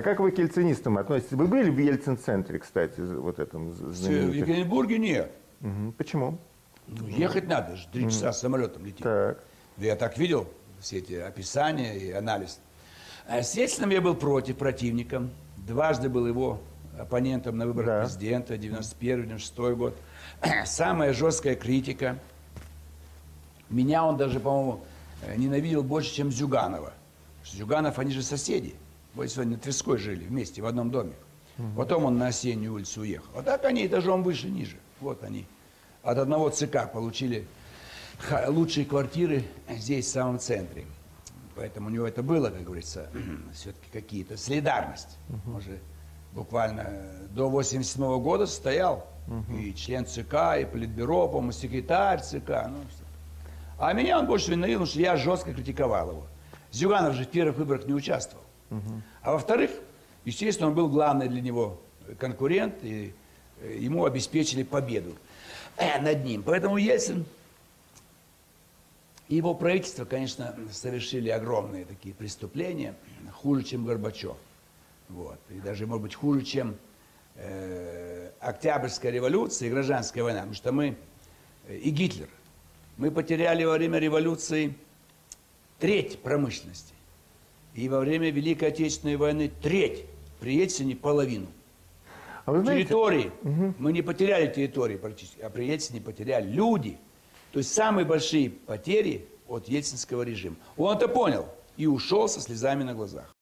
как вы к ельцинистам относитесь? Вы были в Ельцин-центре, кстати, вот этом В знаменитом? Екатеринбурге нет. Мгм. Почему? Ну, ехать надо же, три часа самолетом лететь. Так. Я так видел все эти описания и анализ. А с Ельцином я был против, противником. Дважды был его оппонентом на выборах Да. президента, 91-96 год. Самая жесткая критика. Меня он даже, по-моему, э, ненавидел больше, чем Зюганова. Зюганов, они же соседи. Вот сегодня на Тверской жили вместе в одном доме. Потом он на осеннюю улицу уехал. А так они этажом выше, ниже. Вот они. От одного ЦК получили лучшие квартиры здесь, в самом центре. Поэтому у него это было, как говорится, все-таки какие-то солидарность. Он же буквально до 87 года стоял и член ЦК, и политбюро, по-моему, секретарь ЦК. ну, а меня он больше ненавидел, потому что я жестко критиковал его. Зюганов же в первых выборах не участвовал. А во-вторых, естественно, он был главный для него конкурент, и э, ему обеспечили победу э, над ним. Поэтому Ельцин и его правительство, конечно, совершили огромные такие преступления, хуже, чем Горбачев. Вот. И даже, может быть, хуже, чем э, Октябрьская революция и гражданская война. Потому что мы, э, и Гитлер, мы потеряли во время революции треть промышленности. И во время Великой Отечественной войны треть, при Ельцине половину. А вы знаете, Территории. Мы не потеряли территории практически, а при Ельцине потеряли люди. То есть самые большие потери от ельцинского режима. Он это понял и ушел со слезами на глазах.